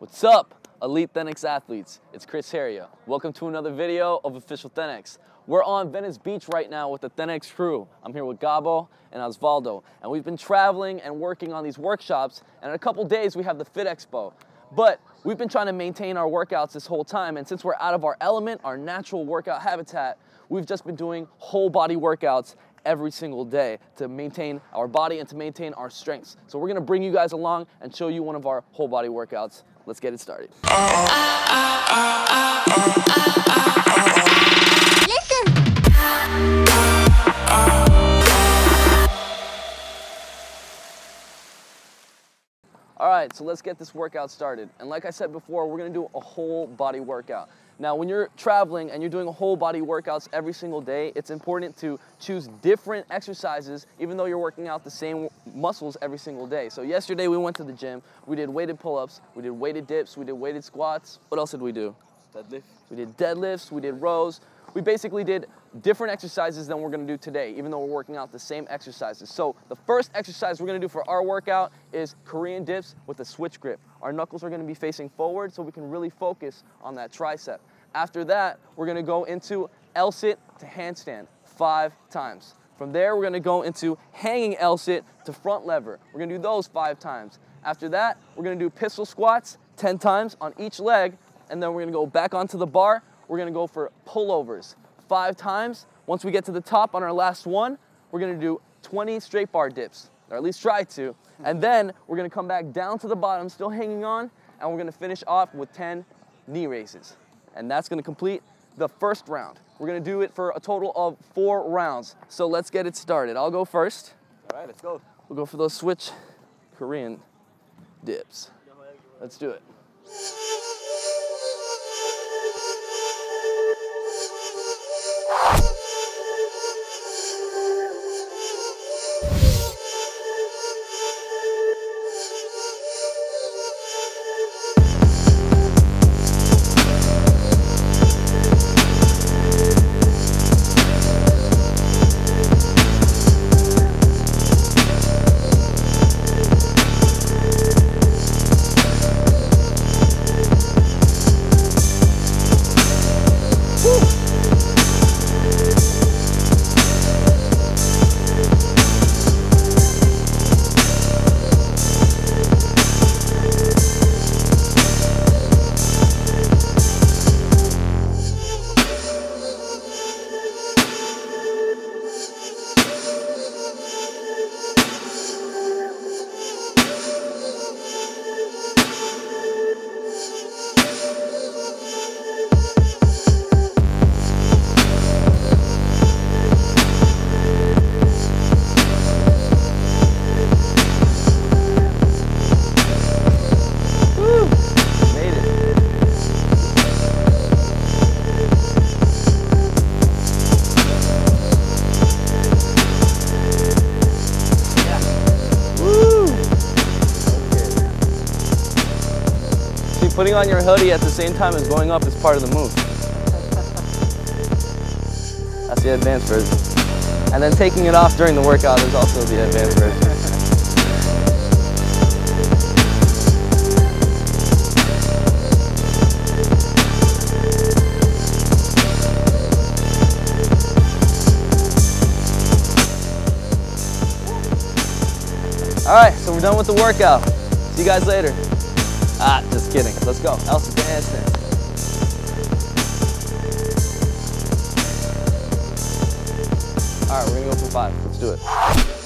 What's up, Elite Thenx athletes? It's Chris Heria. Welcome to another video of Official Thenx. We're on Venice Beach right now with the Thenx crew. I'm here with Gabo and Osvaldo, and we've been traveling and working on these workshops, and in a couple days we have the Fit Expo. But we've been trying to maintain our workouts this whole time, and since we're out of our element, our natural workout habitat, we've just been doing whole body workouts every single day to maintain our body and to maintain our strengths. So we're gonna bring you guys along and show you one of our whole body workouts. Let's get it started. All right, so let's get this workout started. And like I said before, we're gonna do a whole body workout. Now, when you're traveling and you're doing whole body workouts every single day, it's important to choose different exercises even though you're working out the same muscles every single day. So yesterday we went to the gym, we did weighted pull-ups, we did weighted dips, we did weighted squats. What else did we do? Deadlift. We did deadlifts, we did rows. We basically did different exercises than we're gonna do today, even though we're working out the same exercises. So the first exercise we're gonna do for our workout is Korean dips with a switch grip. Our knuckles are gonna be facing forward so we can really focus on that tricep. After that, we're gonna go into L-sit to handstand five times. From there, we're gonna go into hanging L-sit to front lever. We're gonna do those five times. After that, we're gonna do pistol squats 10 times on each leg, and then we're gonna go back onto the bar. We're gonna go for pullovers five times. Once we get to the top on our last one, we're gonna do 20 straight bar dips, or at least try to. And then we're gonna come back down to the bottom, still hanging on, and we're gonna finish off with 10 knee raises. And that's gonna complete the first round. We're gonna do it for a total of four rounds. So let's get it started. I'll go first. All right, let's go. We'll go for those switch Korean dips. Let's do it. Putting on your hoodie at the same time as going up is part of the move. That's the advanced version. And then taking it off during the workout is also the advanced version. All right, so we're done with the workout. See you guys later. Ah, just kidding. Let's go. L-sit to handstand. All right, we're gonna go for five. Let's do it.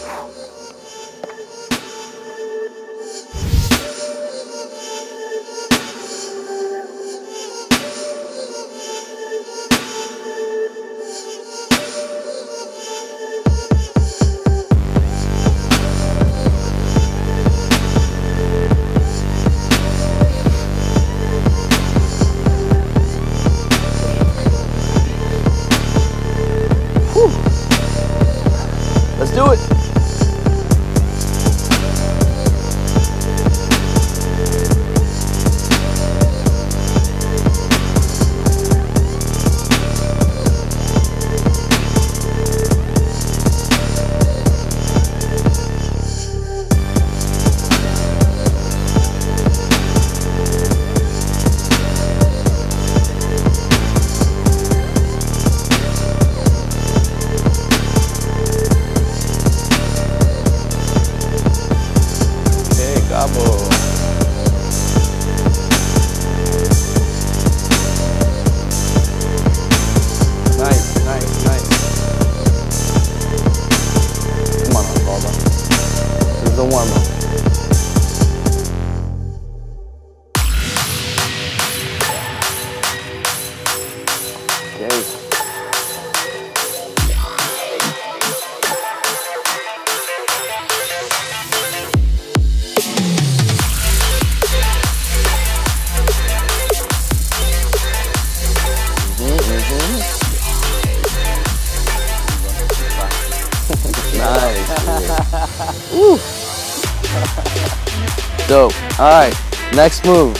Dope. All right, next move.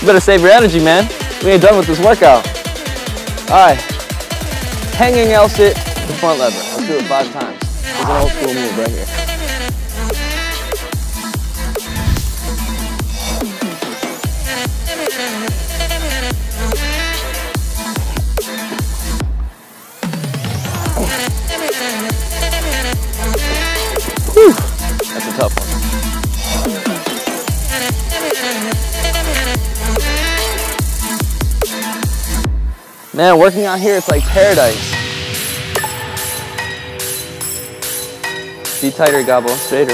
You better save your energy, man. We ain't done with this workout. All right, hanging L sit to front lever. Let's do it five times. It's an old school move right here. Man, working out here, it's like paradise. Be tighter, Gabo, straighter.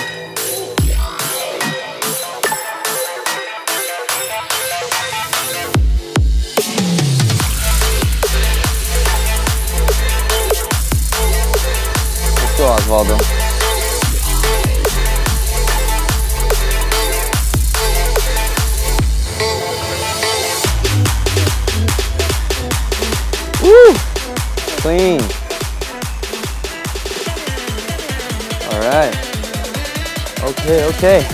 Let's go, Osvaldo. Woo! Clean. All right. Okay, okay.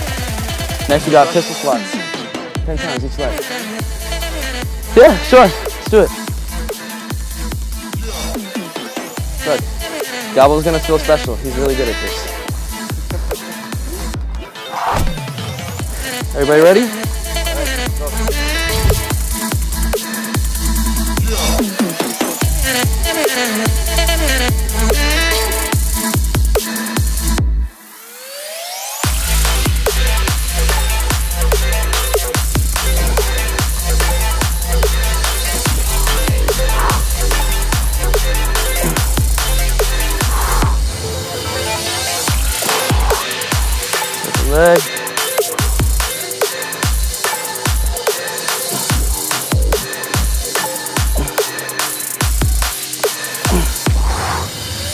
Next we got pistol squats. 10 times each leg. Yeah, sure. Let's do it. Good. Gabo's gonna feel special. He's really good at this. Everybody ready?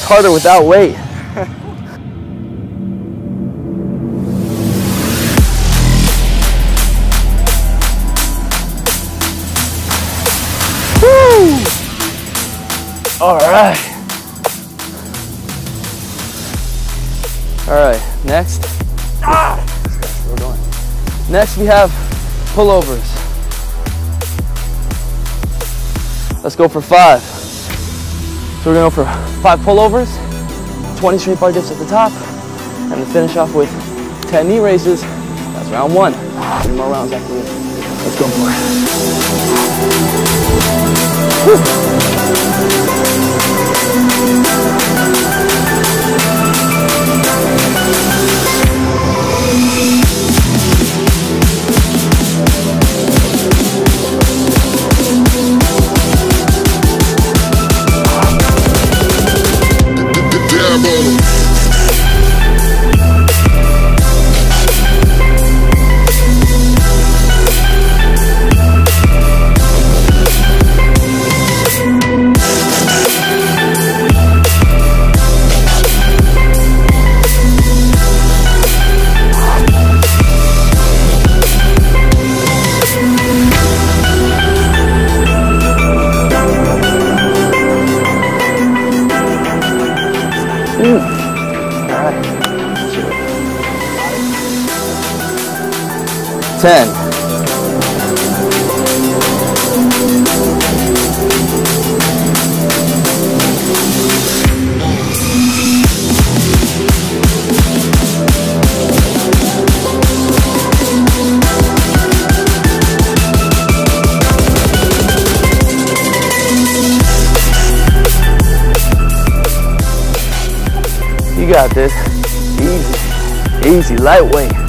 Harder without weight. All right. All right, next. Ah! We're going. Next we have pullovers. Let's go for five. So we're gonna go for five pullovers, 20 straight bar dips at the top, and to finish off with 10 knee raises. That's round one. Three more rounds after this. Let's go for it. Ten. You got this. Easy. Easy, lightweight.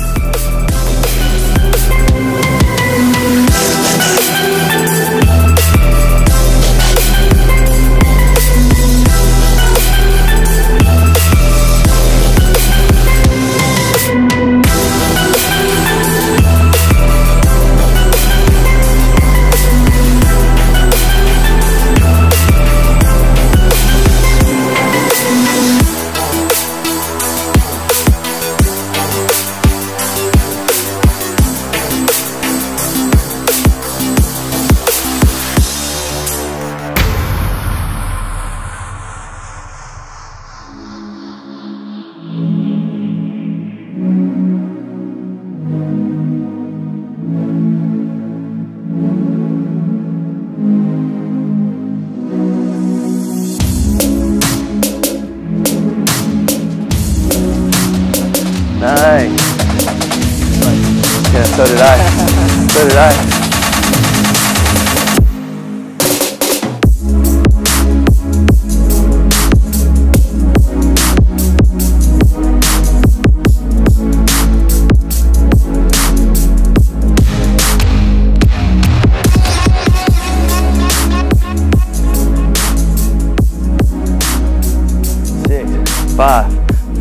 Six, five,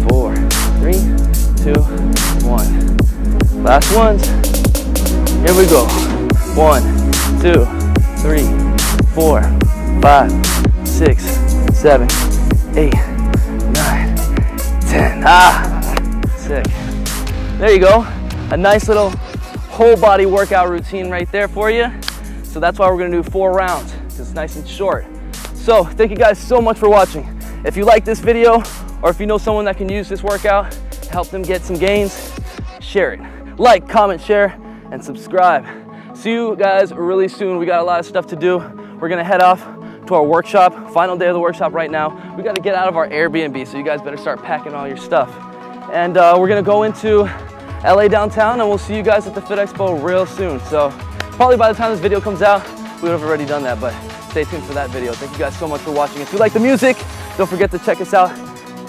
four, three, two, one. Last ones. Here we go. One, two, three, four, five, six, seven, eight, nine, ten. Ah, sick. There you go. A nice little whole body workout routine right there for you. So that's why we're gonna do four rounds. It's nice and short. So thank you guys so much for watching. If you like this video, or if you know someone that can use this workout help them get some gains, share it. Like, comment, share, and subscribe. See you guys really soon. We got a lot of stuff to do. We're gonna head off to our workshop, final day of the workshop right now. We gotta get out of our Airbnb, so you guys better start packing all your stuff. And uh, we're gonna go into LA downtown and we'll see you guys at the Fit Expo real soon. So probably by the time this video comes out, we would have already done that, but stay tuned for that video. Thank you guys so much for watching. If you like the music, don't forget to check us out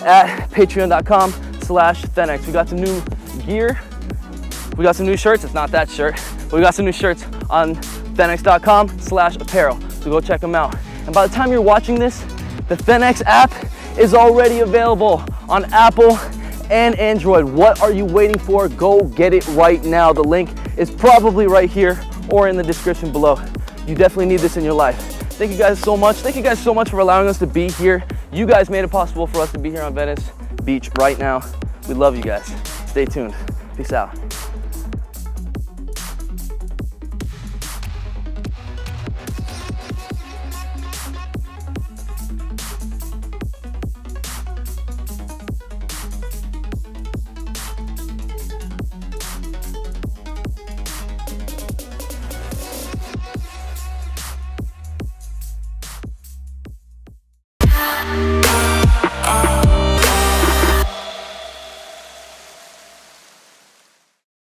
at patreon.com slash Thenx. We got some new gear. We got some new shirts. It's not that shirt. We got some new shirts on thenx.com slash apparel. So go check them out. And by the time you're watching this, the Thenx app is already available on Apple and Android. What are you waiting for? Go get it right now. The link is probably right here or in the description below. You definitely need this in your life. Thank you guys so much. Thank you guys so much for allowing us to be here. You guys made it possible for us to be here on Venice Beach right now. We love you guys. Stay tuned. Peace out.